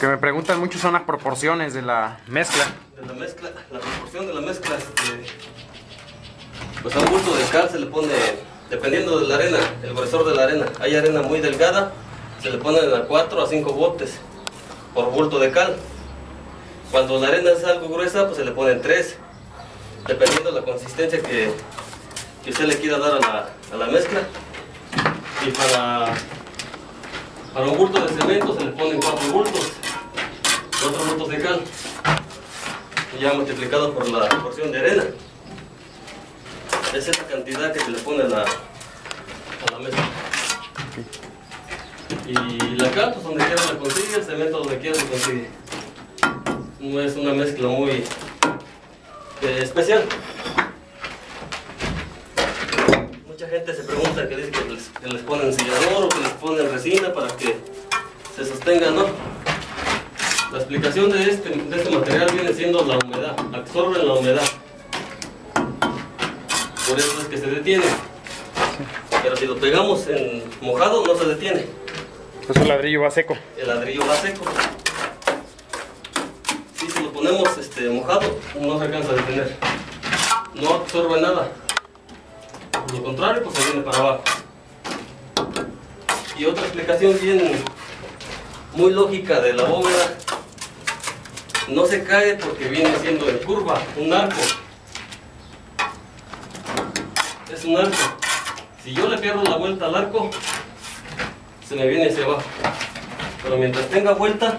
Que me preguntan mucho son las proporciones de la mezcla. De la mezcla, la proporción de la mezcla, este, pues a un bulto de cal se le pone, dependiendo de la arena, el gruesor de la arena. Hay arena muy delgada, se le ponen a 4 a 5 botes por bulto de cal. Cuando la arena es algo gruesa, pues se le ponen 3, dependiendo de la consistencia que, que usted le quiera dar a la, a la mezcla. Y para, para un bulto de cemento se le ponen 4 bultos, 4 bultos de cal, ya multiplicado por la porción de arena. Esa es la cantidad que se le pone a la, a la mezcla. Y la cal, pues donde quiera la consigue, el cemento donde quiera lo consigue. No es una mezcla muy eh, especial. Mucha gente se pregunta que dice que les, que les ponen sellador o que les ponen resina para que se sostenga, ¿no? La explicación de este, de este material viene siendo la humedad, absorben la humedad. Por eso es que se detiene. Pero si lo pegamos en mojado no se detiene. Entonces el ladrillo va seco. El ladrillo va seco. Si si lo ponemos este, mojado no se alcanza a detener. No absorbe nada. Por lo contrario, pues se viene para abajo. Y otra explicación bien muy lógica de la bóveda no se cae porque viene siendo en curva, un arco. Es un arco. Si yo le pierdo la vuelta al arco, se me viene hacia abajo. Pero mientras tenga vuelta,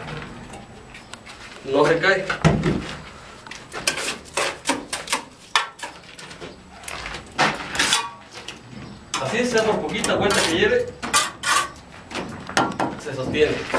no se cae. Así sea por poquita vuelta que lleve, se sostiene.